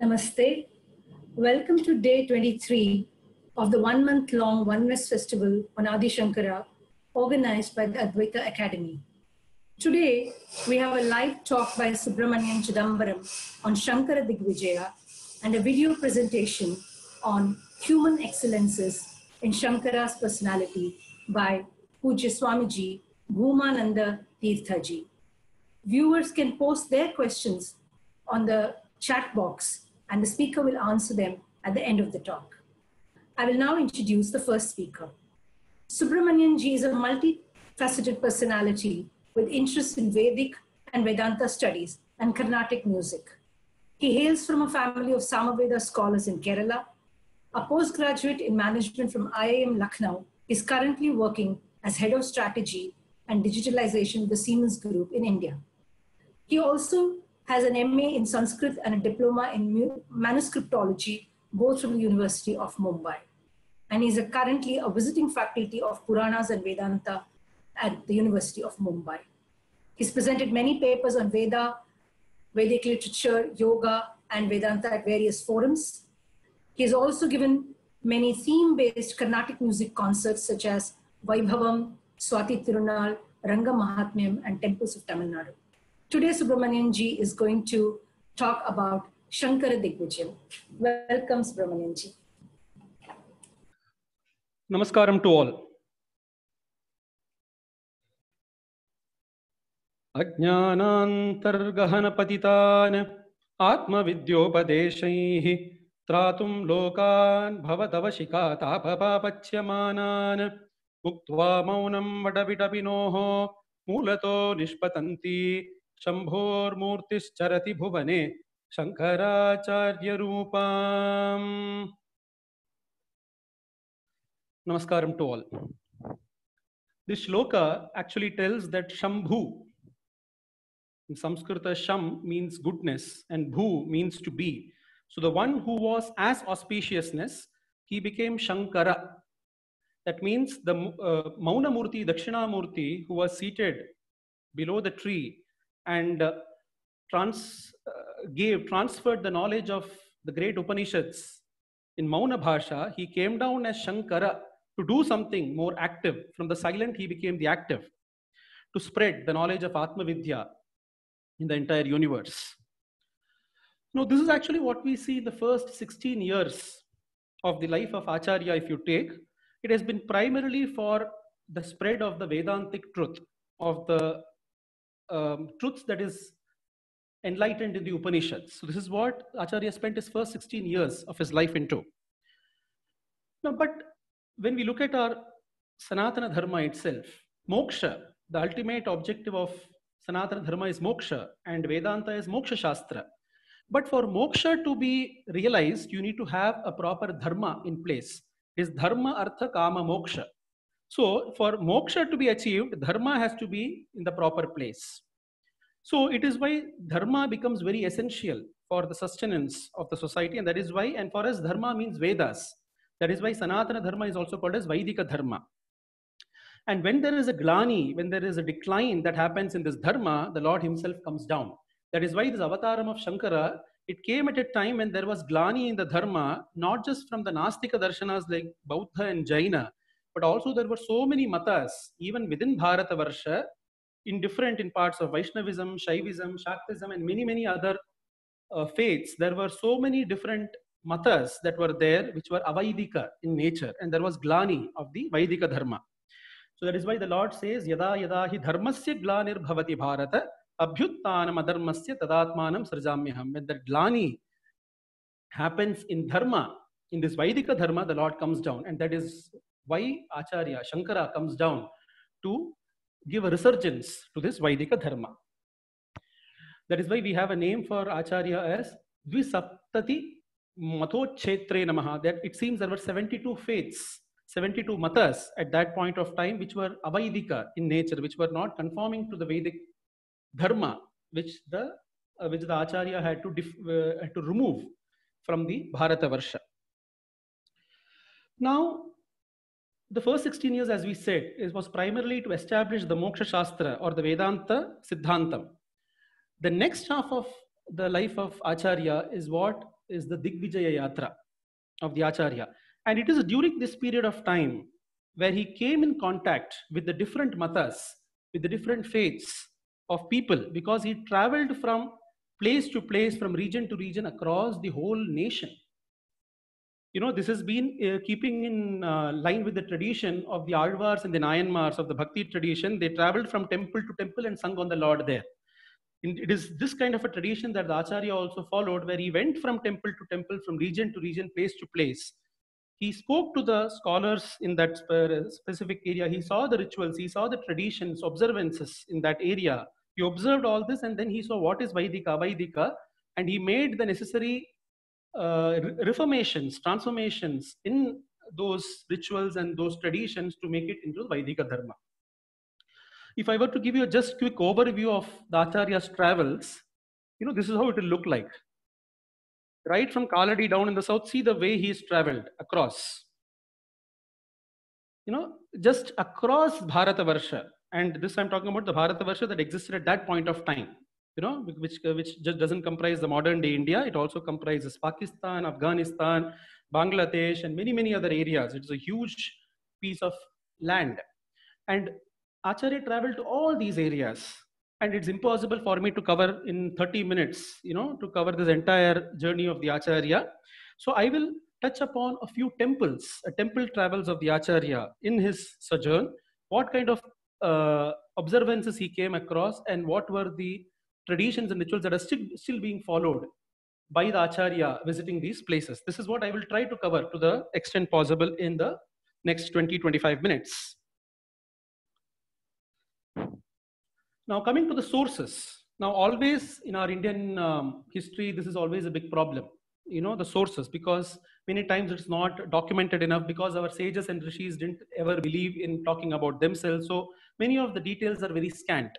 Namaste. Welcome to day 23 of the one month long Oneness Festival on Adi Shankara, organized by the Advaita Academy. Today, we have a live talk by Subramanian Chidambaran on Shankara Digvijaya and a video presentation on human excellences in Shankara's personality by Pujya Swamiji Bhumananda Tirthaji. Viewers can post their questions on the chat box and the speaker will answer them at the end of the talk. I will now introduce the first speaker. Subramanian Ji is a multifaceted personality with interests in Vedic and Vedanta studies and Carnatic music. He hails from a family of Samaveda scholars in Kerala. A postgraduate in management from IIM Lucknow is currently working as head of strategy and digitalization with the Siemens Group in India. He also has an MA in Sanskrit and a diploma in manuscriptology, both from the University of Mumbai. And he's a, currently a visiting faculty of Puranas and Vedanta at the University of Mumbai. He's presented many papers on Veda, Vedic literature, yoga, and Vedanta at various forums. He has also given many theme-based Carnatic music concerts such as Vaibhavam, Swati Tirunal, Ranga Mahatmyam, and Temples of Tamil Nadu. Today, Subramanian ji is going to talk about Shankara Digvijayam. Welcome, Subramanian ji. Namaskaram to all. अज्ञानान्तर्गहनपतितान् आत्मविद्योपदेशैः त्रातुं लोकान् भवतवशिका तापपापच्यमानान् उक्त्वा मौनं वडविडपिनोः मूलतो निष्पतन्ति शम्भोर्मूर्तिश्चरति भुवने शङ्कराचार्यरूपाम् Namaskaram to all. This shloka actually tells that Shambhu, in Sanskrita, Sham means goodness and Bhu means to be. So the one who was as auspiciousness, he became Shankara. That means the uh, Mauna Murti, Dakshina Murti, who was seated below the tree and uh, trans, uh, gave, transferred the knowledge of the great Upanishads in Mauna Bhasha, he came down as Shankara to do something more active. From the silent, he became the active to spread the knowledge of Atma Vidya in the entire universe. Now, this is actually what we see in the first 16 years of the life of Acharya, if you take. It has been primarily for the spread of the Vedantic truth, of the um, truths that is enlightened in the Upanishads. So, this is what Acharya spent his first 16 years of his life into. Now, but when we look at our Sanatana Dharma itself, moksha, the ultimate objective of Sanatana Dharma is moksha, and Vedanta is moksha shastra. But for moksha to be realized, you need to have a proper dharma in place. Is dharma, artha, kama, moksha. So for moksha to be achieved, dharma has to be in the proper place. So it is why dharma becomes very essential for the sustenance of the society, and that is why, and for us, dharma means Vedas. That is why Sanatana Dharma is also called as Vaidika Dharma. And when there is a glani, when there is a decline that happens in this Dharma, the Lord Himself comes down. That is why this avataram of Shankara, it came at a time when there was glani in the Dharma, not just from the Nastika darshanas like Bauddha and Jaina, but also there were so many matas, even within Bharata Varsha, in different in parts of Vaishnavism, Shaivism, Shaktism, and many, many other uh, faiths. There were so many different matas that were there which were avaidika in nature. And there was glani of the vaidika dharma. So that is why the lord says yada yada hi dharmasya glanir bhavati bharata abhyuttanam adharmasya tadatmanam srajamyaham when the glani happens in dharma in this vaidika dharma the lord comes down. And that is why acharya shankara comes down to give a resurgence to this vaidika dharma that is why we have a name for acharya as dvisaptati Mathochetre Namaha, that it seems there were 72 faiths, 72 matas at that point of time, which were avaidika in nature, which were not conforming to the Vedic dharma, which the uh, which the Acharya had to uh, had to remove from the Bharata Varsha. Now, the first 16 years, as we said, it was primarily to establish the Moksha Shastra or the Vedanta Siddhantam. The next half of the life of Acharya is what is the Digvijaya Yatra of the Acharya. And it is during this period of time where he came in contact with the different matas, with the different faiths of people, because he traveled from place to place, from region to region across the whole nation. You know, this has been uh, keeping in uh, line with the tradition of the Alvars and the Nayanmars of the Bhakti tradition. They traveled from temple to temple and sung on the Lord there. It is this kind of a tradition that the Acharya also followed, where he went from temple to temple, from region to region, place to place. He spoke to the scholars in that specific area. He saw the rituals, he saw the traditions, observances in that area. He observed all this and then he saw what is Vaidika, Vaidika, and he made the necessary uh, Uh, reformations, transformations in those rituals and those traditions to make it into the Vaidika Dharma. If I were to give you a just quick overview of the Acharya's travels, you know, this is how it will look like. Right from Kaladi down in the south, see the way he's traveled across. You know, just across Bharatavarsha, and this I'm talking about the Bharatavarsha that existed at that point of time, you know, which, which just doesn't comprise the modern day India. It also comprises Pakistan, Afghanistan, Bangladesh, and many, many other areas. It's a huge piece of land. And Acharya traveled to all these areas and it's impossible for me to cover in 30 minutes, you know, to cover this entire journey of the Acharya. So I will touch upon a few temples, a temple travels of the Acharya in his sojourn, what kind of uh, observances he came across and what were the traditions and rituals that are still, still being followed by the Acharya visiting these places. This is what I will try to cover to the extent possible in the next 20-25 minutes. Now, coming to the sources. Now, always in our Indian um, history, this is always a big problem. You know, the sources, because many times it's not documented enough because our sages and rishis didn't ever believe in talking about themselves. So many of the details are very scant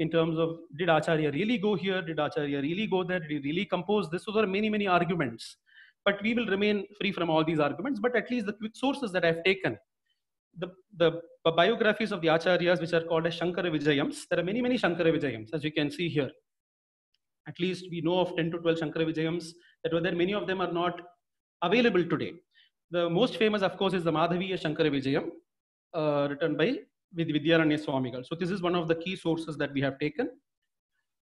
in terms of did Acharya really go here? Did Acharya really go there? Did he really compose this? So there are many, many arguments. But we will remain free from all these arguments. But at least the sources that I've taken the, the biographies of the acharyas, which are called as Shankara Vijayams, there are many, many Shankara Vijayams, as you can see here. At least we know of 10 to 12 Shankara Vijayams that were there. Many of them are not available today. The most famous, of course, is the Madhaviya Shankara Vijayam, uh, written by Vidyaranya Swamigal. So this is one of the key sources that we have taken.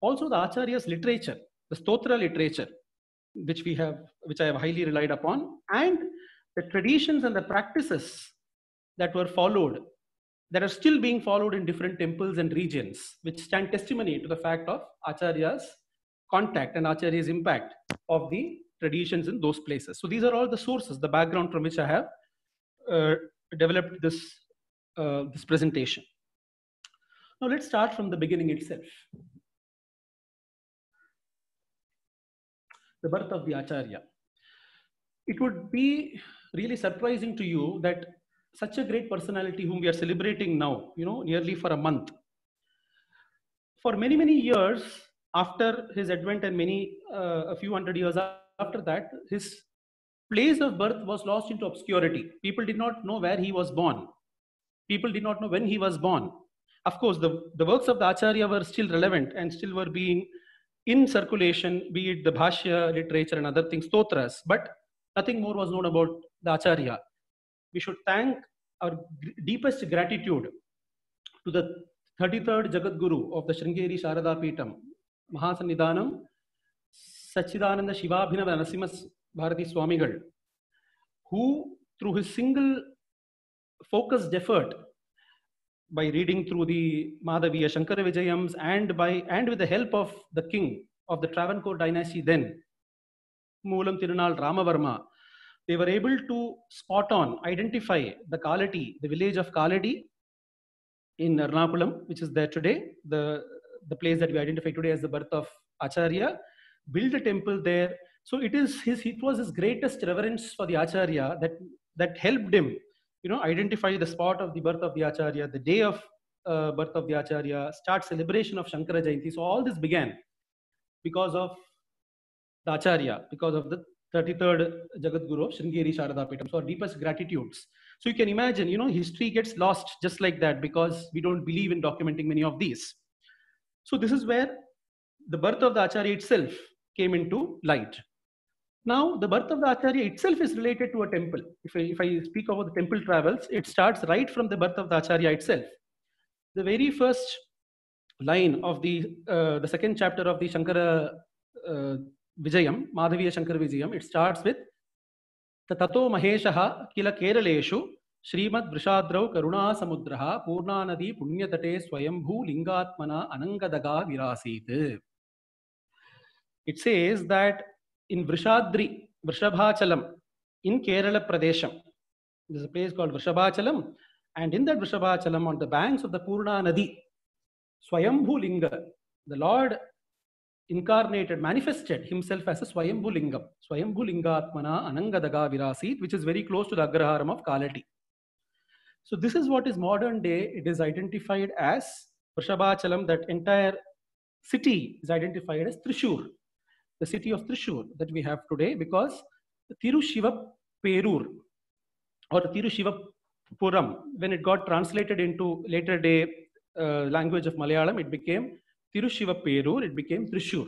Also, the Acharya's literature, the Stotra literature, which we have, which I have highly relied upon, and the traditions and the practices that were followed, that are still being followed in different temples and regions, which stand testimony to the fact of Acharya's contact and Acharya's impact of the traditions in those places. So these are all the sources, the background from which I have uh, developed this, uh, this presentation. Now let's start from the beginning itself. The birth of the Acharya. It would be really surprising to you that such a great personality whom we are celebrating now, you know, nearly for a month. For many, many years after his advent and many, uh, a few hundred years after that, his place of birth was lost into obscurity. People did not know where he was born. People did not know when he was born. Of course, the, the works of the Acharya were still relevant and still were being in circulation, be it the Bhashya literature and other things, Stotras, but nothing more was known about the Acharya we should thank our deepest gratitude to the 33rd Jagat Guru of the Sringeri Sharada Peetam, Mahasannidhanam, Sachidananda Shivabhinava Narasimha Bharati Swamigal, who through his single focused effort by reading through the Madhaviya Shankara Vijayams and by and with the help of the king of the Travancore dynasty then, Moolam Tirunal Ramavarma, they were able to spot on, identify the Kaladi, the village of Kaladi in Ernakulam, which is there today, the, the place that we identify today as the birth of Acharya, build a temple there. So it is his, it was his greatest reverence for the Acharya that, that helped him, you know, identify the spot of the birth of the Acharya, the day of uh, birth of the Acharya, start celebration of Shankara Jayanti. So all this began because of the Acharya, because of the 33rd Jagat Guru of Sringeri Sharada Peetam. So our deepest gratitudes. So you can imagine, you know, history gets lost just like that because we don't believe in documenting many of these. So this is where the birth of the Acharya itself came into light. Now, the birth of the Acharya itself is related to a temple. If I, if I speak about the temple travels, it starts right from the birth of the Acharya itself. The very first line of the, uh, the second chapter of the Shankara uh, Vijayam, Madhaviya Shankara Vijayam, it starts with Tato Maheshaha Kila Keraleshu Srimad Vrishadrau Karuna Samudraha Purnanadi Punyatate Swayambhu Lingatmana Anangadaga Virasit. It says that in Vrishadri, Vrishabhachalam, in Kerala Pradesham, there's a place called Vrishabhachalam, and in that Vrishabhachalam, on the banks of the Purna Nadi, Swayambhu Linga, the Lord incarnated, manifested himself as a Swayambhu Lingam, Swayambhu Lingatmana Anangadaga Virasit, which is very close to the Agraharam of Kaladi. So this is what is modern day. It is identified as Vrishabhachalam, that entire city is identified as Trishur, the city of Trishur that we have today because Tirushiva Perur or Tirushiva Puram, when it got translated into later day uh, language of Malayalam, it became Tirushiva Perur, it became Trishur.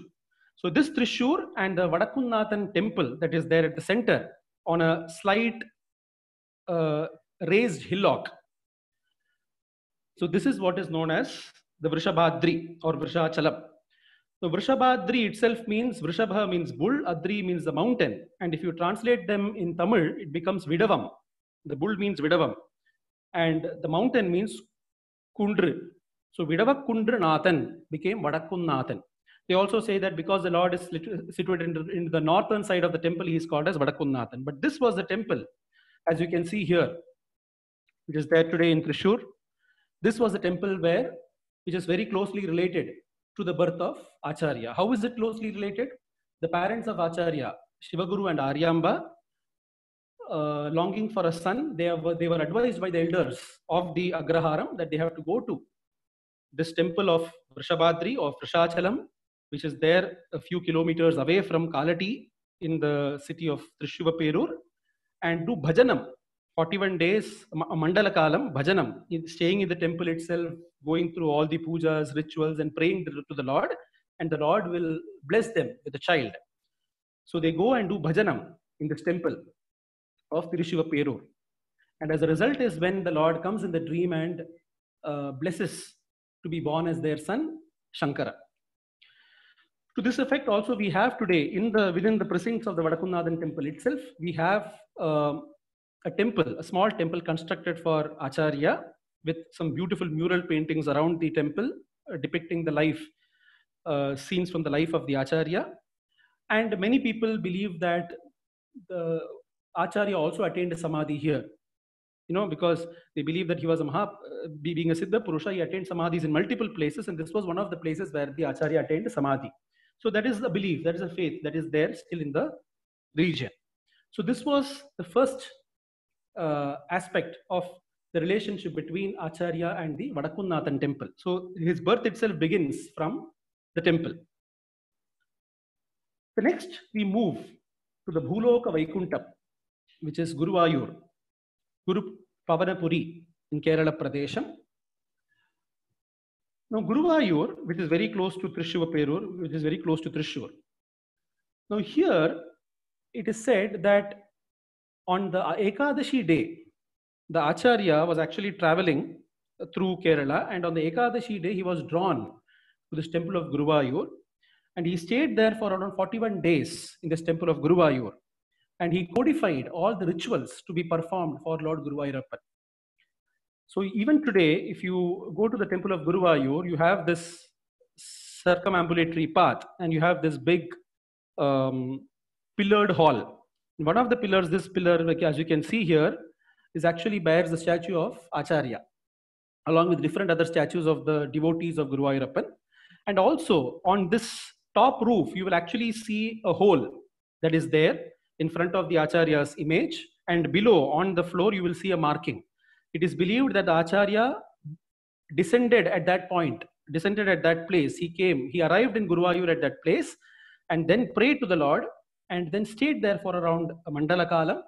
So this Trishur and the Vadakunnathan temple that is there at the center on a slight uh, raised hillock. So this is what is known as the Vrishabhadri or Vrishachalam. So Vrishabhadri itself means, Vrishabha means bull, Adri means the mountain. And if you translate them in Tamil, it becomes Vidavam. The bull means Vidavam. And the mountain means Kundru. So Vidava Nathan became Vadakunnathan. They also say that because the Lord is situated in, the northern side of the temple, he is called as Vadakunnathan. But this was the temple, as you can see here, which is there today in Trishur. This was a temple where, which is very closely related to the birth of Acharya. How is it closely related? The parents of Acharya, Shivaguru and Aryamba, uh, longing for a son, they, have, they were advised by the elders of the Agraharam that they have to go to this temple of Vrishabhadri or Vrishachalam, which is there a few kilometers away from Kaladi in the city of Trishuvapirur, and do bhajanam 41 days, mandala kalam, bhajanam, staying in the temple itself, going through all the pujas, rituals, and praying to the Lord, and the Lord will bless them with a child. So they go and do bhajanam in this temple of Tirushiva Perur. And as a result is when the Lord comes in the dream and uh, blesses to be born as their son, Shankara. To this effect, also we have today in the within the precincts of the Vadakunnathan temple itself, we have uh, a temple, a small temple constructed for Acharya with some beautiful mural paintings around the temple uh, depicting the life uh, scenes from the life of the Acharya. And many people believe that the Acharya also attained Samadhi here you know, because they believe that he was a Maha, uh, being a Siddha Purusha, he attained Samadhis in multiple places, and this was one of the places where the Acharya attained Samadhi. So that is a belief, that is a faith that is there still in the region. So this was the first Uh, aspect of the relationship between Acharya and the Vadakunnathan temple. So his birth itself begins from the temple. The next, we move to the Bhuloka Vaikuntham, which is Guruvayur. Guru Pavanapuri in Kerala Pradesham. Now, Guruvayur, which is very close to Trishur Perur, which is very close to Trishur. Now, here it is said that on the Ekadashi day, the Acharya was actually traveling through Kerala, and on the Ekadashi day, he was drawn to this temple of Guruvayur, and he stayed there for around 41 days in this temple of Guruvayur and he codified all the rituals to be performed for Lord Guruvayurappan. So even today, if you go to the temple of Guruvayur, you have this circumambulatory path and you have this big um, pillared hall. One of the pillars, this pillar, as you can see here, is actually bears the statue of Acharya, along with different other statues of the devotees of Guruvayurappan. And also on this top roof, you will actually see a hole that is there in front of the Acharya's image and below on the floor you will see a marking. It is believed that the Acharya descended at that point, descended at that place. He came, he arrived in Guruvayur at that place and then prayed to the Lord and then stayed there for around a mandala kalam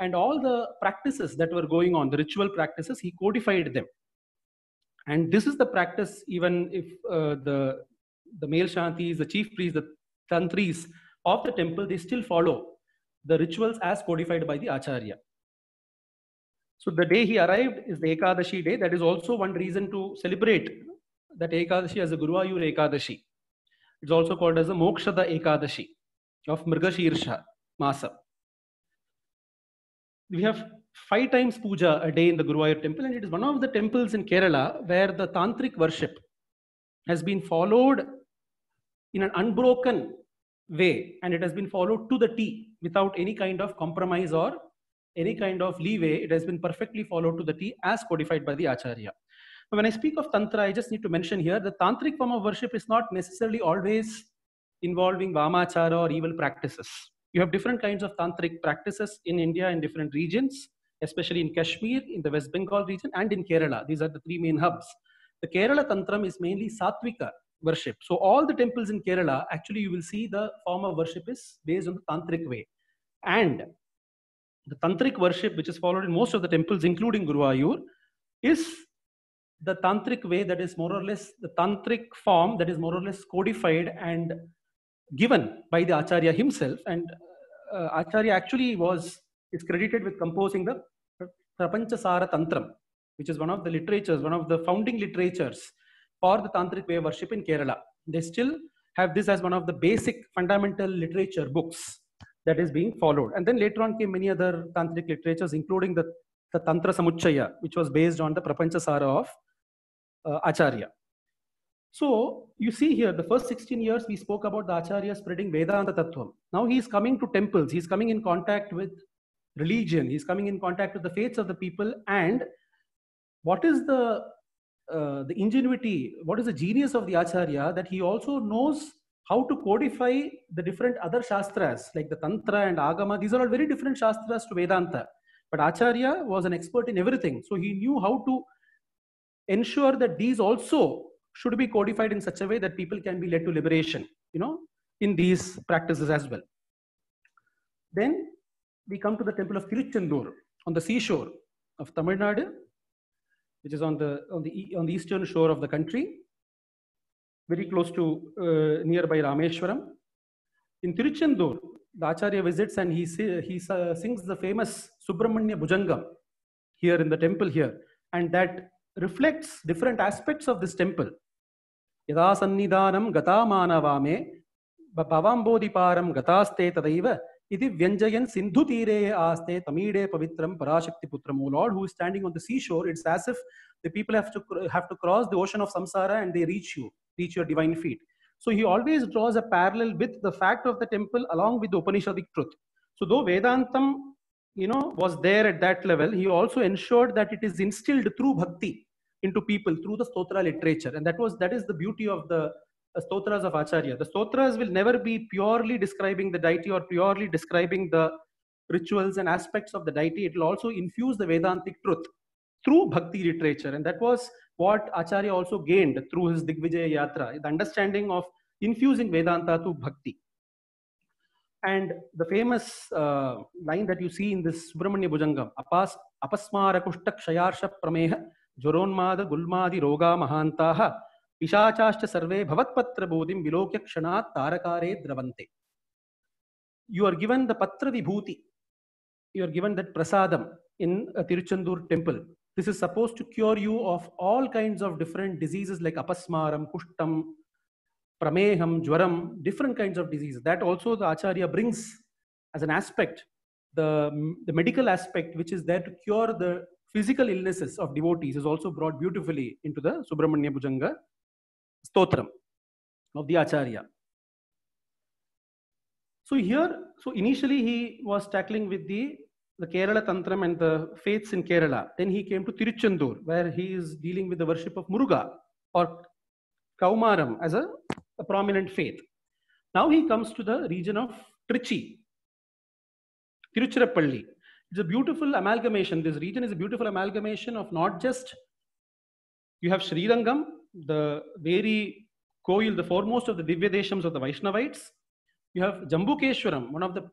and all the practices that were going on, the ritual practices, he codified them. And this is the practice even if uh, the, the male shantis, the chief priests, the tantris of the temple, they still follow the rituals as codified by the Acharya. So the day he arrived is the Ekadashi day. That is also one reason to celebrate that Ekadashi as a Guruvayur Ekadashi. It's also called as a Mokshada Ekadashi of Mrigashirsha Masa. We have five times puja a day in the Guruvayur temple, and it is one of the temples in Kerala where the tantric worship has been followed in an unbroken way, and it has been followed to the T without any kind of compromise or any kind of leeway. It has been perfectly followed to the T as codified by the Acharya. When I speak of Tantra, I just need to mention here the tantric form of worship is not necessarily always involving Vamachara or evil practices. You have different kinds of tantric practices in India in different regions, especially in Kashmir, in the West Bengal region, and in Kerala. These are the three main hubs. The Kerala Tantram is mainly Satvika worship. So all the temples in Kerala, actually you will see the form of worship is based on the tantric way. And the tantric worship, which is followed in most of the temples, including Guruvayur, is the tantric way that is more or less the tantric form that is more or less codified and given by the acharya himself. And uh, acharya actually was is credited with composing the prapanchasara tantram which is one of the literatures one of the founding literatures for the tantric way worship in kerala. They still have this as one of the basic fundamental literature books that is being followed. And then later on came many other tantric literatures including the, the tantra samuchaya which was based on the prapanchasara of uh, acharya so you see here, the first 16 years we spoke about the Acharya spreading Vedanta Tattvam. Now he's coming to temples, he's coming in contact with religion, he's coming in contact with the faiths of the people. And what is the uh, the ingenuity, what is the genius of the Acharya that he also knows how to codify the different other Shastras like the Tantra and Agama. These are all very different Shastras to Vedanta. But Acharya was an expert in everything. So he knew how to ensure that these also should be codified in such a way that people can be led to liberation, you know, in these practices as well. Then we come to the temple of Tiruchendur on the seashore of Tamil Nadu, which is on the, on the, on the eastern shore of the country, very close to uh, nearby Rameshwaram. In Tiruchendur, the Acharya visits and he, he uh, sings the famous Subramanya Bhujangam here in the temple here. And that reflects different aspects of this temple. यदा सन्निधानं गता मानवा मे भवाम्बोधिपारं गतास्ते तदैव, इति व्यञ्जयन् सिन्धुतीरे आस्ते तमीडे पवित्रं पराशक्तिपुत्रं lord who standing on the sea shore it's as if the people have to have to cross the ocean of samsara and they reach you reach your divine feet so he always draws a parallel with the fact of the temple along with Upanishadic truth so though Vedantam you know was there at that level he also ensured that it is instilled through bhakti into people through the stotra literature. And that was that is the beauty of the uh, stotras of Acharya. The stotras will never be purely describing the deity or purely describing the rituals and aspects of the deity. It will also infuse the Vedantic truth through bhakti literature. And that was what Acharya also gained through his Digvijaya Yatra, the understanding of infusing Vedanta to bhakti. And the famous uh, line that you see in this Subramanya Bhujangam, Apas, Apasmara Kushtak Shayarsha Prameha ज्वरोन्माद गुल्मादि रोगा महांताः पिशाचाश्च सर्वे भवत्पत्र बोधिं विलोक्य क्षणात् तारकारे द्रवन्ते। You are given the patra vibhuti you are given that prasadam in Tiruchendur temple this is suppose to cure you of all kinds of different diseases like apasmaram kushtam prameham jwaram different kinds of diseases that also the acharya brings as an aspect The, the medical aspect, which is there to cure the physical illnesses of devotees is also brought beautifully into the Subramanya Bhujanga Stotram of the Acharya. So here, so initially he was tackling with the, the Kerala Tantram and the faiths in Kerala. Then he came to Tiruchendur, where he is dealing with the worship of Muruga or Kaumaram as a, a prominent faith. Now he comes to the region of Trichy, Tiruchirappalli, it's a beautiful amalgamation. This region is a beautiful amalgamation of not just you have Srirangam, the very Koil, the foremost of the Divya Deshams of the Vaishnavites. You have Jambukeshwaram, one of the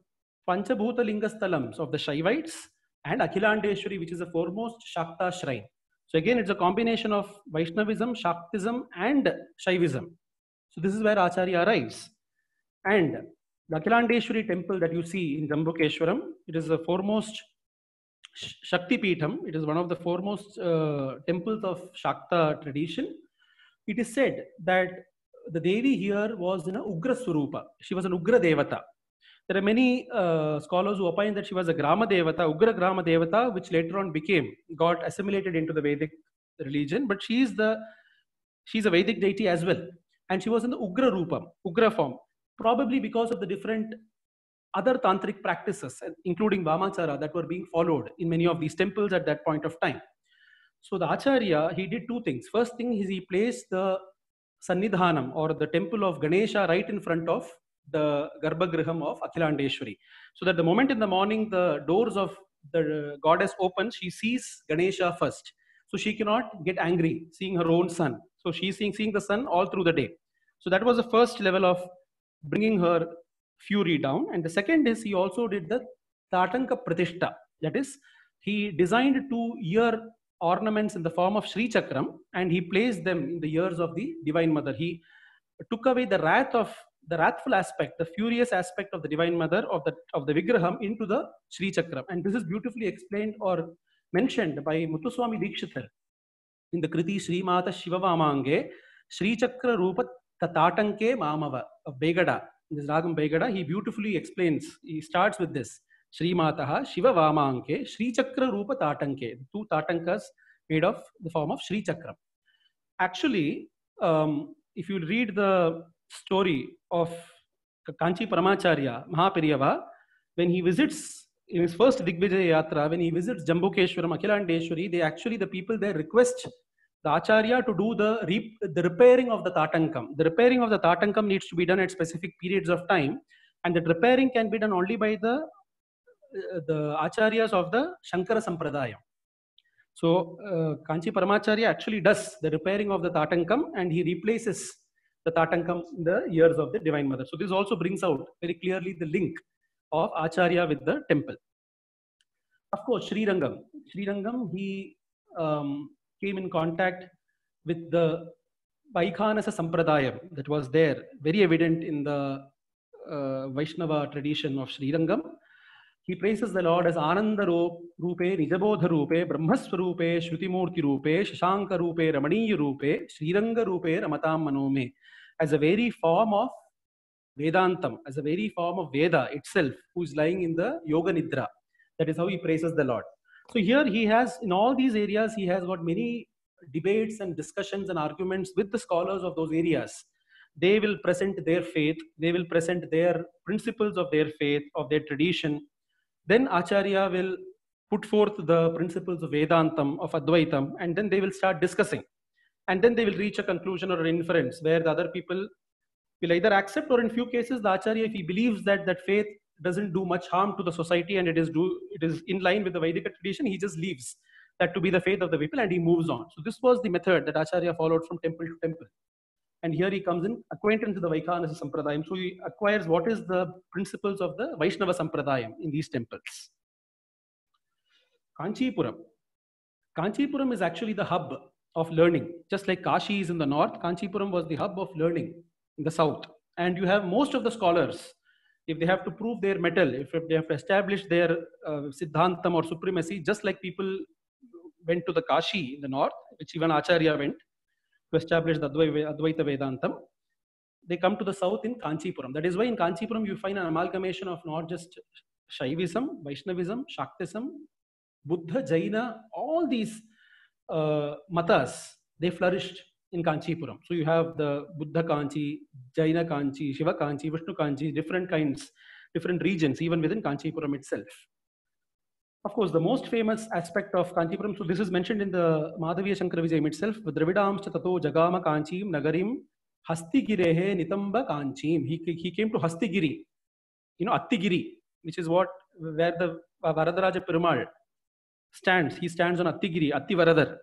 Panchabhuta Lingastalams of the Shaivites, and Akhilandeshwari, which is the foremost Shakta shrine. So again, it's a combination of Vaishnavism, Shaktism, and Shaivism. So this is where Acharya arrives. And the Akhilandeshwari temple that you see in Jambukeshwaram, it is the foremost Shakti Peetham. It is one of the foremost uh, temples of Shakta tradition. It is said that the Devi here was in a Ugra Swarupa. She was an Ugra Devata. There are many uh, scholars who opine that she was a Grama Devata, Ugra Grama Devata, which later on became, got assimilated into the Vedic religion. But she is the, she's a Vedic deity as well. And she was in the Ugra Rupam, Ugra form, probably because of the different other tantric practices, including Vamachara, that were being followed in many of these temples at that point of time. So the Acharya, he did two things. First thing is he placed the Sannidhanam or the temple of Ganesha right in front of the Garbhagriham of Akhilandeshwari. So that the moment in the morning the doors of the goddess open, she sees Ganesha first. So she cannot get angry seeing her own son. So she's seeing, seeing the sun all through the day. So that was the first level of bringing her fury down. And the second is he also did the Tatanka Pratishta. That is, he designed two ear ornaments in the form of Sri Chakram and he placed them in the ears of the Divine Mother. He took away the wrath of the wrathful aspect, the furious aspect of the Divine Mother of the of the Vigraham into the Sri Chakram. And this is beautifully explained or mentioned by Muthuswami Dikshitar in the Kriti Sri Mata Shiva Vamange, Sri Chakra Rupa Tatatanke Mamava of Begada this Ragam Begada, he beautifully explains, he starts with this. Sri Mataha Shiva Vamanke Sri Chakra Rupa Tatanke. Two Tatankas made of the form of Sri Chakra. Actually, um, if you read the story of Kanchi Paramacharya, Mahaperiyava, when he visits in his first Digvijaya Yatra, when he visits Jambukeshwaram, Akhilandeshwari, they actually, the people there request the acharya to do the, re, the repairing of the tatankam. The repairing of the tatankam needs to be done at specific periods of time, and that repairing can be done only by the uh, the acharyas of the Shankara Sampradaya. So uh, Kanchi Paramacharya actually does the repairing of the tatankam, and he replaces the tatankam in the years of the Divine Mother. So this also brings out very clearly the link of acharya with the temple. Of course, Sri Rangam. Sri Rangam, he um, came in contact with the Vaikhanasa Sampradayam that was there, very evident in the uh, Vaishnava tradition of Sri Rangam. He praises the Lord as Ananda Rupe, Nijabodha Rupe, Brahmaswarupe, Shrutimurti Rupe, Shashanka Rupe, Ramaniya Rupe, Sriranga Rupe, Ramatam Manome, as a very form of Vedantam, as a very form of Veda itself, who is lying in the Yoga Nidra. That is how he praises the Lord. So here he has, in all these areas, he has got many debates and discussions and arguments with the scholars of those areas. They will present their faith, they will present their principles of their faith, of their tradition. Then Acharya will put forth the principles of Vedantam, of Advaitam, and then they will start discussing. And then they will reach a conclusion or an inference where the other people will either accept or in few cases the Acharya, if he believes that that faith doesn't do much harm to the society and it is do it is in line with the Vedic tradition, he just leaves that to be the faith of the people and he moves on. So this was the method that Acharya followed from temple to temple. And here he comes in acquaintance with the Vaikhanasa Sampradayam. So he acquires what is the principles of the Vaishnava Sampradayam in these temples. Kanchipuram. Kanchipuram is actually the hub of learning. Just like Kashi is in the north, Kanchipuram was the hub of learning in the south. And you have most of the scholars if they have to prove their mettle, if, they have to establish their uh, Siddhantam or supremacy, just like people went to the Kashi in the north, which even Acharya went to establish the Advaita Vedantam, they come to the south in Kanchipuram. That is why in Kanchipuram you find an amalgamation of not just Shaivism, Vaishnavism, Shaktism, Buddha, Jaina, all these uh, matas, they flourished in Kanchipuram. So you have the Buddha Kanchi, Jaina Kanchi, Shiva Kanchi, Vishnu Kanchi, different kinds, different regions, even within Kanchipuram itself. Of course, the most famous aspect of Kanchipuram, so this is mentioned in the Madhaviya Shankara Vijayam itself, Dravidam Tato Jagama Kanchim Nagarim Hastigirehe Nitamba Kanchim. He, he came to Hastigiri, you know, Attigiri, which is what, where the Varadaraja Perumal stands. He stands on Attigiri, Atti Varadar.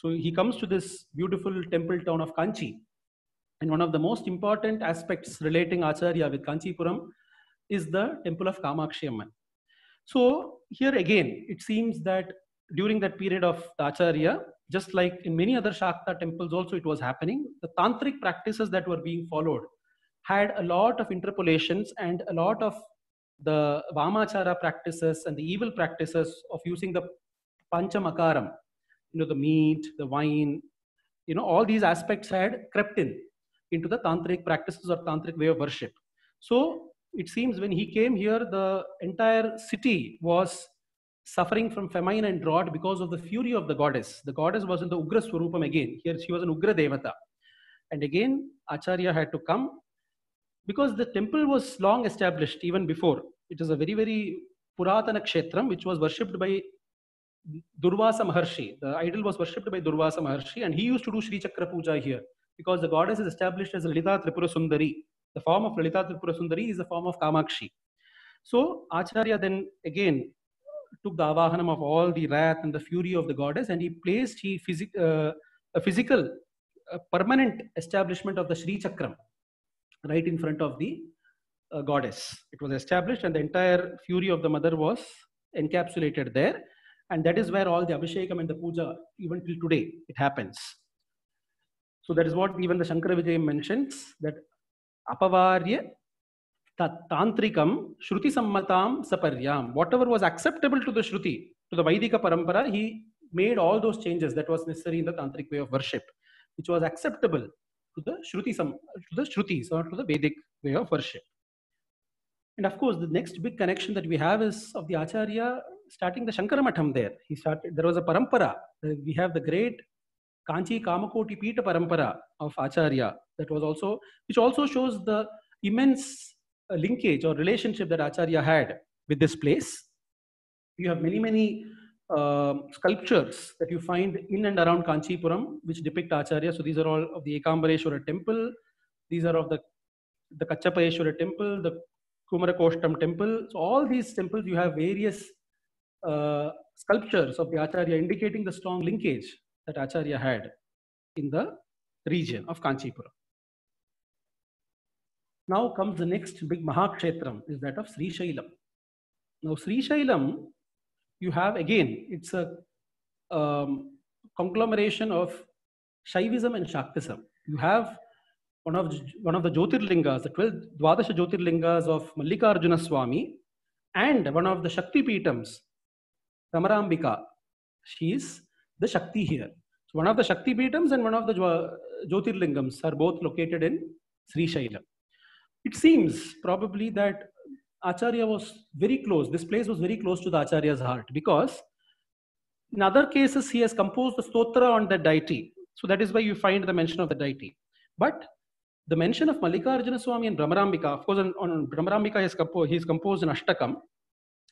So he comes to this beautiful temple town of Kanchi. And one of the most important aspects relating Acharya with Kanchipuram is the temple of Kamakshi Amman. So here again, it seems that during that period of Acharya, just like in many other Shakta temples also it was happening, the tantric practices that were being followed had a lot of interpolations and a lot of the Vamachara practices and the evil practices of using the Panchamakaram, you know, the meat, the wine, you know, all these aspects had crept in into the tantric practices or tantric way of worship. So it seems when he came here, the entire city was suffering from famine and drought because of the fury of the goddess. The goddess was in the Ugra Swarupam again. Here she was an Ugra Devata. And again, Acharya had to come because the temple was long established even before. It is a very, very Puratana Kshetram which was worshipped by Durvasa Maharshi. The idol was worshipped by Durvasa Maharshi and he used to do Sri Chakra Puja here because the goddess is established as Lalita Tripura Sundari. The form of Lalita Tripura Sundari is the form of Kamakshi. So Acharya then again took the avahanam of all the wrath and the fury of the goddess and he placed he phys- uh, a physical, a permanent establishment of the Sri Chakram right in front of the uh, goddess. It was established and the entire fury of the mother was encapsulated there. And that is where all the Abhishekam and the puja, even till today, it happens. So that is what even the Shankara Vijay mentions that apavarya tantrikam shruti sammatam saparyam. Whatever was acceptable to the Shruti, to the Vaidika parampara, he made all those changes that was necessary in the tantric way of worship, which was acceptable to the Shruti, to the Shrutis or to the Vedic way of worship. And of course, the next big connection that we have is of the Acharya starting the Shankara Matham there. He started, there was a parampara. We have the great Kanchi Kamakoti Pita parampara of Acharya that was also, which also shows the immense uh, linkage or relationship that Acharya had with this place. You have many, many uh, sculptures that you find in and around Kanchipuram which depict Acharya. So these are all of the Ekambareshwara temple. These are of the, the Kachapayeshwara temple, the Kumarakoshtam temple. So all these temples, you have various uh, sculptures of the Acharya indicating the strong linkage that Acharya had in the region of Kanchipuram. Now comes the next big Mahakshetram is that of Sri Shailam. Now Sri Shailam, you have again, it's a um, conglomeration of Shaivism and Shaktism. You have one of, one of the Jyotirlingas, the 12 Dwadasha Jyotirlingas of Mallikarjuna Swami and one of the Shakti Pitams, Brahmarambika. She is the Shakti here. So one of the Shakti Pitams and one of the Jyotirlingams are both located in Sri Shailam. It seems probably that Acharya was very close. This place was very close to the Acharya's heart because in other cases he has composed the stotra on the deity. So that is why you find the mention of the deity. But the mention of Mallikarjuna Swami and Brahmarambika, of course, on, on Brahmarambika he has composed, he is composed in Ashtakam.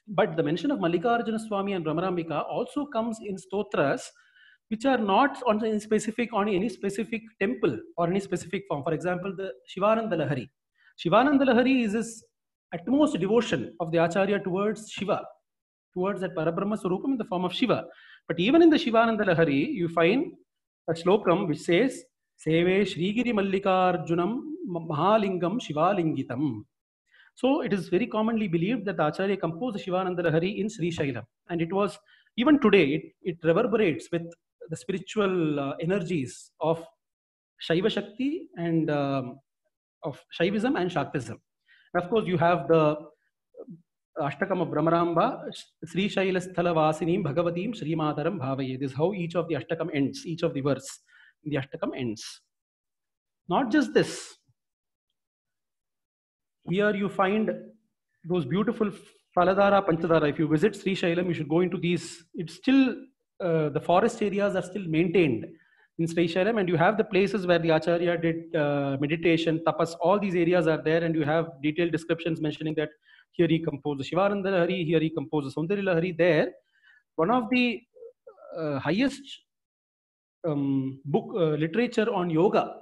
But the mention of Mallikarjuna Swami and Brahmarambika also comes in stotras which are not on specific on any specific temple or any specific form. For example, the Shivananda Lahari. Is his utmost devotion of the Acharya towards Shiva, towards that Parabrahma Swarupam in the form of Shiva. But even in the Shivananda Lahari, you find a slokam which says, Seve Srigiri Mallikarjunam Mahalingam Shivalingitam. So it is very commonly believed that the Acharya composed the Shivananda Lahari in Sri Shaila. And it was, even today, it, it reverberates with the spiritual uh, energies of Shaiva Shakti and um, of Shaivism and Shaktism. And of course, you have the Ashtakam of Brahmaramba, Sri Shaila Sthala Vasinim Bhagavatim Sri Mataram Bhavaye. This is how each of the Ashtakam ends, each of the verse the Ashtakam ends. Not just this. Here you find those beautiful Phaladara Panchadara. If you visit Sri Shailam, you should go into these. It's still, uh, the forest areas are still maintained in Sri Shailam, and you have the places where the Acharya did uh, meditation, tapas, all these areas are there, and you have detailed descriptions mentioning that here he composed the Lahari, here he composed the Saundarya Lahari. There, one of the uh, highest um, book uh, literature on yoga.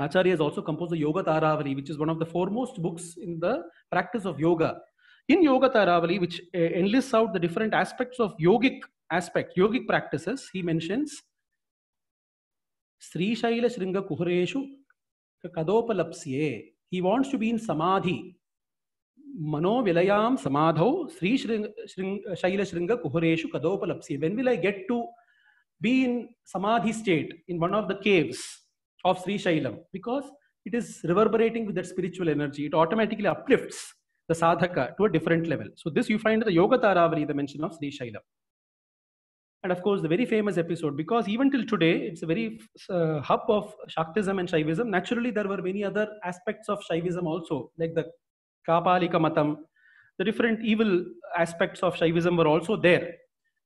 Acharya has also composed the Yoga Taravali, which is one of the foremost books in the practice of yoga. In Yoga Taravali, which uh, enlists out the different aspects of yogic aspect, yogic practices, he mentions Sri Shaila Shringa Kuhureshu Kadopalapsye. He wants to be in Samadhi. Mano Vilayam Samadho Sri Shaila Shringa Kuhureshu Kadopalapsye. When will I get to be in Samadhi state in one of the caves of Sri Shailam? Because it is reverberating with that spiritual energy. It automatically uplifts the sadhaka to a different level. So this you find in the Yoga Taravali, the mention of Sri Shailam. And of course, the very famous episode, because even till today, it's a very uh, hub of Shaktism and Shaivism. Naturally, there were many other aspects of Shaivism also, like the Kapalika Matam. The different evil aspects of Shaivism were also there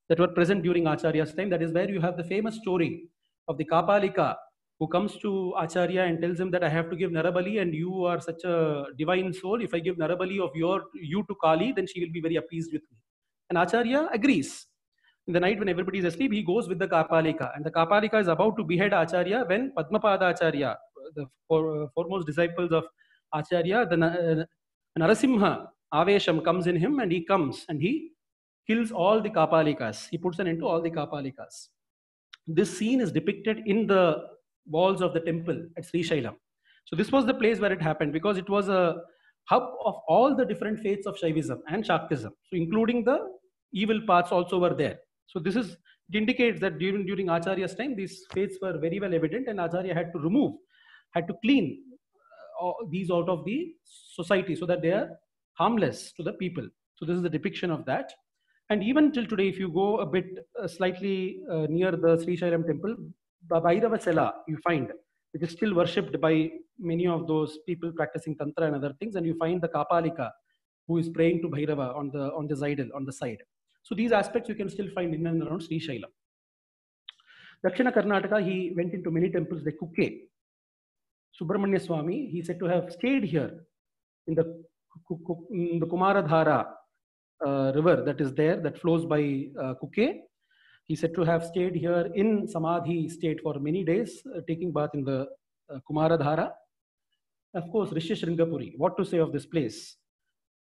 that were present during Acharya's time. That is where you have the famous story of the Kapalika who comes to Acharya and tells him that I have to give Narabali and you are such a divine soul. If I give Narabali of your you to Kali, then she will be very appeased with me. And Acharya agrees. In the night when everybody is asleep, he goes with the Kapalika. And the Kapalika is about to behead Acharya when Padmapada Acharya, the foremost disciples of Acharya, the uh, Narasimha Avesham comes in him and he comes and he kills all the Kapalikas. He puts an end to all the Kapalikas. This scene is depicted in the walls of the temple at Sri Shailam. So this was the place where it happened because it was a hub of all the different faiths of Shaivism and Shaktism. So including the evil parts also were there. So this is it indicates that during during Acharya's time, these faiths were very well evident, and Acharya had to remove, had to clean uh, these out of the society so that they are harmless to the people. So this is the depiction of that. And even till today, if you go a bit uh, slightly uh, near the Sri Shailam temple, Bhairava Sela, you find, it is still worshipped by many of those people practicing Tantra and other things. And you find the Kapalika who is praying to Bhairava on the, on the idol, on the side. So these aspects you can still find in and around Sri Shailam. Dakshina Karnataka, he went into many temples like Kukke. Subramanya Swami, he said to have stayed here in the, in the Kumaradhara uh, river that is there, that flows by uh, Kukke. He said to have stayed here in Samadhi state for many days, uh, taking bath in the uh, Kumaradhara. Of course, Rishi Shringapuri. What to say of this place?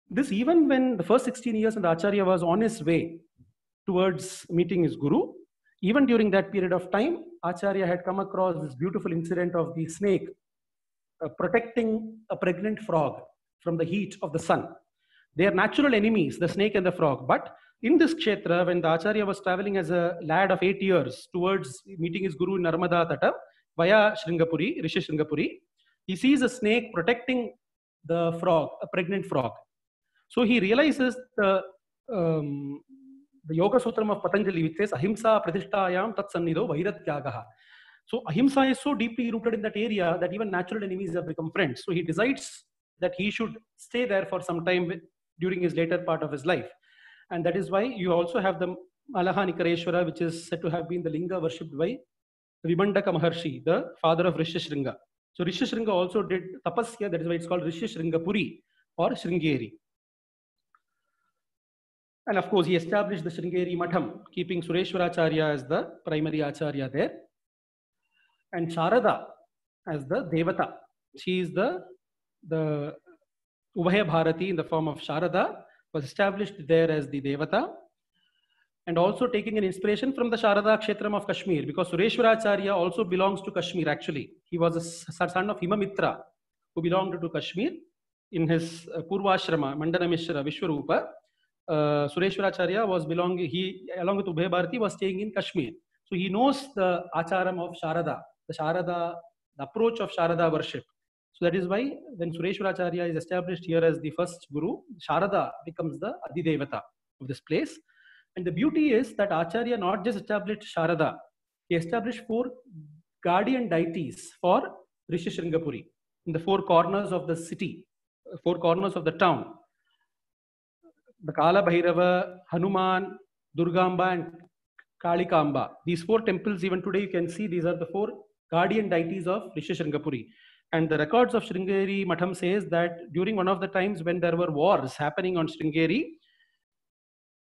This even when the first 16 years and the Acharya was on his way towards meeting his guru, even during that period of time, Acharya had come across this beautiful incident of the snake uh, protecting a pregnant frog from the heat of the sun. They are natural enemies, the snake and the frog. But in this kshetra, when the Acharya was traveling as a lad of eight years towards meeting his guru in Narmada Tata via Shringapuri, Rishi Shringapuri, he sees a snake protecting the frog, a pregnant frog. So he realizes the, um, the Yoga Sutram of Patanjali, which says Ahimsa Pratishtayam Tat Sannido Vairatyagaha. So Ahimsa is so deeply rooted in that area that even natural enemies have become friends. So he decides that he should stay there for some time with, during his later part of his life. And that is why you also have the Malaha which is said to have been the linga worshipped by Vibhandaka Maharshi, the father of Rishi Shringa. So Rishi Shringa also did tapasya, that is why it's called Rishi Shringapuri or Shringeri. And of course, he established the Shringeri Matham, keeping Sureshwaracharya as the primary Acharya there. And Sharada as the Devata. She is the, the Ubhaya Bharati in the form of Sharada was established there as the Devata and also taking an inspiration from the Sharada Kshetram of Kashmir because Sureshwaracharya also belongs to Kashmir actually. He was a son of Himamitra who belonged to Kashmir in his uh, Purvashrama, Mandana Mishra, Vishwarupa. Uh, Sureshwaracharya was belonging, he along with Ubhay Bharati was staying in Kashmir. So he knows the acharam of Sharada, the Sharada, the approach of Sharada worship. So that is why when Sureshwaracharya is established here as the first guru, Sharada becomes the Adidevata of this place. And the beauty is that Acharya not just established Sharada, he established four guardian deities for Rishi Shringapuri in the four corners of the city, four corners of the town. The Kala Bhairava, Hanuman, Durgamba, and Kalikamba. These four temples, even today, you can see these are the four guardian deities of Rishi Shringapuri. And the records of Sringeri Matham says that during one of the times when there were wars happening on Sringeri,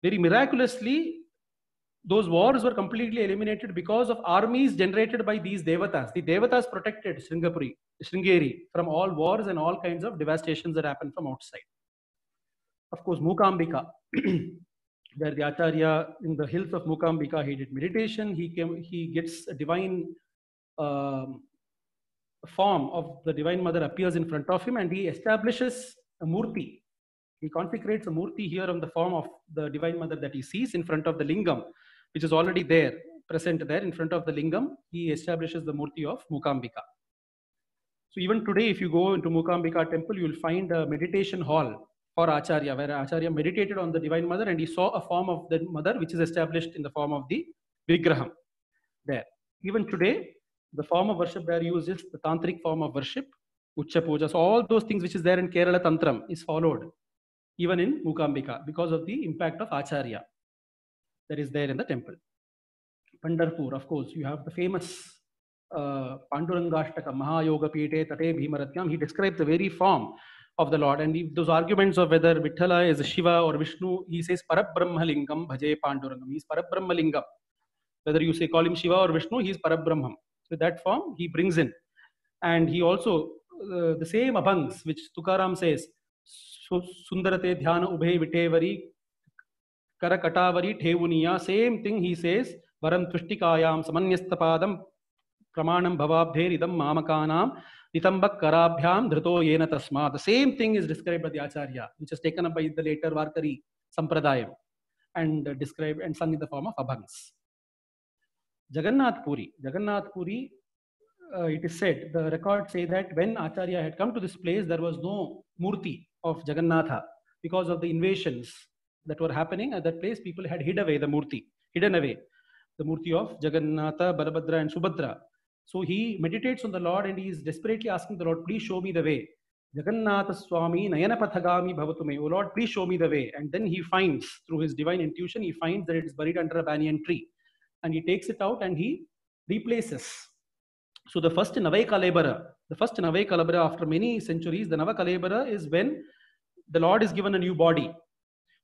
very miraculously, those wars were completely eliminated because of armies generated by these devatas. The devatas protected Sringapuri, Sringeri from all wars and all kinds of devastations that happened from outside. Of course, Mukambika, where the Acharya in the hills of Mukambika, he did meditation. He came, he gets a divine um, form of the Divine Mother appears in front of him and he establishes a murti. He consecrates a murti here in the form of the Divine Mother that he sees in front of the lingam, which is already there, present there in front of the lingam. He establishes the murti of Mukambika. So even today, if you go into Mukambika temple, you will find a meditation hall for Acharya, where Acharya meditated on the Divine Mother and he saw a form of the Mother which is established in the form of the Vigraham there. Even today, the form of worship there uses the tantric form of worship, Ucha Puja. So all those things which is there in Kerala Tantram is followed even in Mukambika because of the impact of Acharya that is there in the temple. Pandharpur, of course, you have the famous uh, Pandurangastaka Mahayoga Pite Tate Bhimaratyam. He describes the very form of the Lord. And those arguments of whether Vithala is Shiva or Vishnu, he says Parabrahmalingam Bhaje Pandurangam. He He's Parabrahmalingam. Whether you say call him Shiva or Vishnu, he he's Parabrahmam. So that form he brings in. And he also, uh, the same abhangs which Tukaram says, Sundarate Dhyana Ubhe Vitevari Karakatavari Tevuniya, same thing he says, Varam Tushtikayam Samanyastapadam Pramanam Bhavabdher Idam Mamakanam Nitambak Karabhyam Dhrito Yena Tasma. The same thing is described by the Acharya, which is taken up by the later Varkari Sampradayam and described and sung in the form of Abhangs. Jagannath Puri. Jagannath Puri, uh, it is said, the records say that when Acharya had come to this place, there was no murti of Jagannatha because of the invasions that were happening at that place. People had hid away the murti, hidden away the murti of Jagannatha, Balabhadra, and Subhadra. So he meditates on the Lord and he is desperately asking the Lord, please show me the way. Jagannatha Swami Nayana Pathagami Bhavatume. Oh Lord, please show me the way. And then he finds, through his divine intuition, he finds that it is buried under a banyan tree. And he takes it out and he replaces. So the first Navai the first Navai after many centuries, the Navakalebara is when the Lord is given a new body.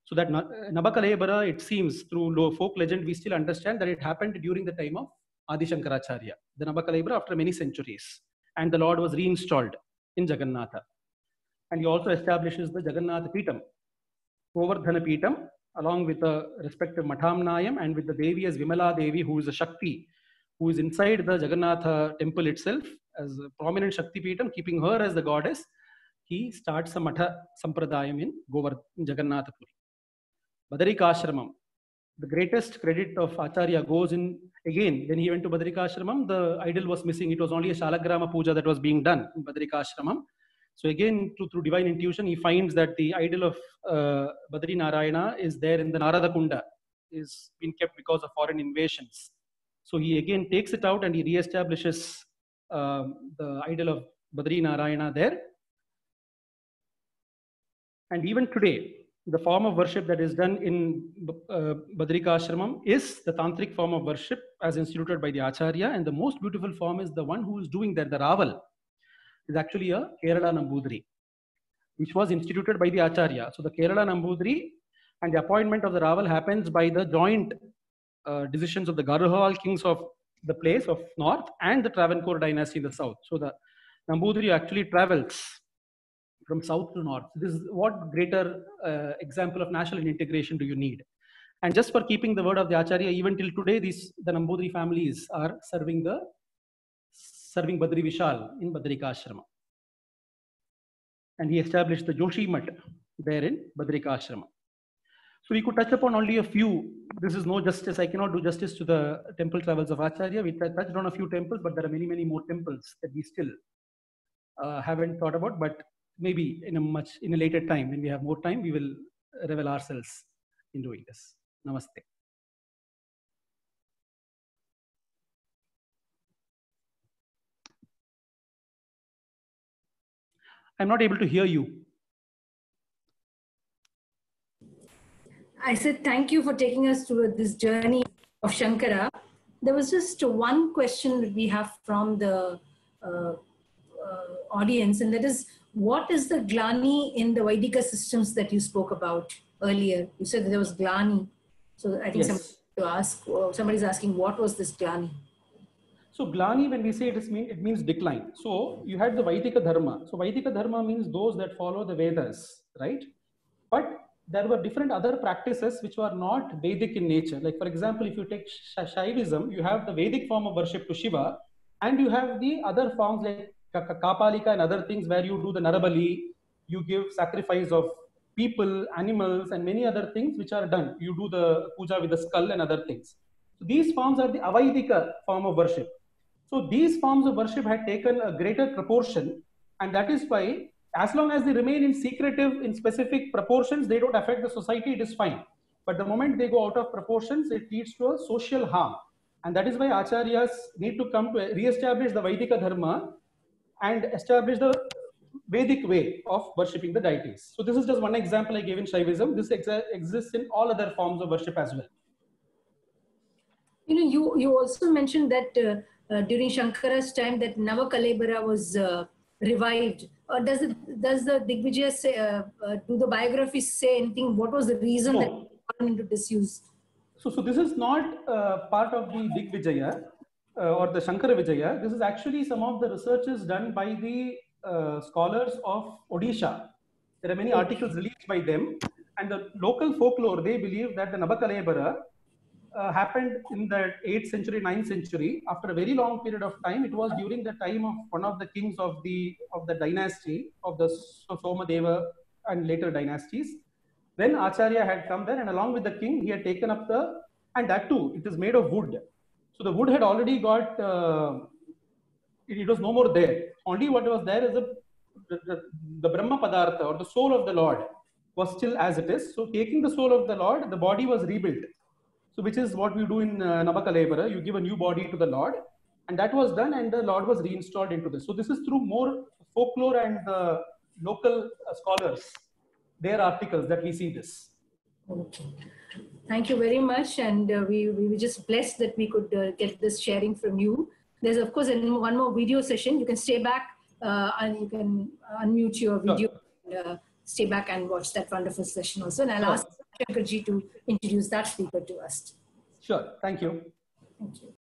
So that Navakalebara, it seems through folk legend, we still understand that it happened during the time of Adi Shankaracharya, the Navakalebara after many centuries. And the Lord was reinstalled in Jagannatha. And he also establishes the Jagannatha Pitam, Govardhana Pitam, along with the respective Matamnayam and with the Devi as Vimala Devi, who is a Shakti, who is inside the Jagannatha uh, temple itself as a prominent Shakti Pitam, keeping her as the goddess. He starts a Matha Sampradayam in Govardhan, Jagannatha Puri. Badarikashramam, the greatest credit of Acharya goes in again. When he went to Badrikashramam, the idol was missing. It was only a Shalagrama puja that was being done in Badrikashramam. So again, through, through divine intuition, he finds that the idol of uh, Badri Narayana is there in the Narada Kunda, is being kept because of foreign invasions. So he again takes it out and he reestablishes um, the idol of Badri Narayana there. And even today, the form of worship that is done in uh, Badrikashramam is the tantric form of worship as instituted by the Acharya. And the most beautiful form is the one who is doing that, the Raval, is actually a Kerala Nambudri, which was instituted by the Acharya. So the Kerala Nambudri and the appointment of the Raval happens by the joint uh, decisions of the Garhwal kings of the place of north and the Travancore dynasty in the south. So the Nambudri actually travels from south to north. This is what greater uh, example of national integration do you need? And just for keeping the word of the Acharya, even till today, these the Nambudri families are serving the serving Badri Vishal in Badrika Ashrama. And he established the Joshi Mat there in Badrika Ashrama. So we could touch upon only a few. This is no justice. I cannot do justice to the temple travels of Acharya. We touched on a few temples, but there are many, many more temples that we still uh, haven't thought about. But maybe in a much in a later time when we have more time we will revel ourselves in doing this namaste i'm not able to hear you i said thank you for taking us through this journey of shankara there was just one question that we have from the uh, uh, audience and that is what is the glani in the Vaidika systems that you spoke about earlier? You said that there was glani. So I think yes. to ask, uh, somebody's asking, what was this glani? So glani, when we say it, is mean, it means decline. So you had the Vaidika dharma. So Vaidika dharma means those that follow the Vedas, right? But there were different other practices which were not Vedic in nature. Like for example, if you take Shaivism, you have the Vedic form of worship to Shiva, and you have the other forms like Kapalika and other things where you do the Narabali, you give sacrifice of people, animals, and many other things which are done. You do the puja with the skull and other things. So these forms are the Avaidika form of worship. So these forms of worship had taken a greater proportion, and that is why, as long as they remain in secretive in specific proportions, they don't affect the society, it is fine. But the moment they go out of proportions, it leads to a social harm. And that is why acharyas need to come to re-establish the Vaidika Dharma and establish the Vedic way of worshipping the deities. So this is just one example I gave in Shaivism. This ex exists in all other forms of worship as well. You know, you, you also mentioned that uh, during Shankara's time that Navakalebara was uh, revived. Or does it does the Digvijaya say, uh, uh, do the biographies say anything? What was the reason No. that it got into disuse? So, so this is not uh, part of the Digvijaya uh, or the Shankara Vijaya. This is actually some of the researches done by the uh, scholars of Odisha. There are many articles released by them, and the local folklore they believe that the Nabakalebara uh, happened in the 8th century, 9th century. After a very long period of time, it was during the time of one of the kings of the of the dynasty of the Somadeva and later dynasties. Then Acharya had come there, and along with the king, he had taken up the, and that too, it is made of wood. So the wood had already got, uh, it, it was no more there. Only what was there is a, the, the, the Brahma Padartha or the soul of the Lord was still as it is. So taking the soul of the Lord, the body was rebuilt. So which is what we do in uh, Navakalebara. You give a new body to the Lord, and that was done, and the Lord was reinstalled into this. So this is through more folklore and the local uh, scholars their articles that we see this. Okay. Thank you very much. And uh, we, we were just blessed that we could uh, get this sharing from you. There's, of course, an- one more video session. You can stay back uh, and you can unmute your video and uh, stay back and watch that wonderful session also. And I'll Sure. ask Shankarji to introduce that speaker to us. Sure. Thank you. Thank you.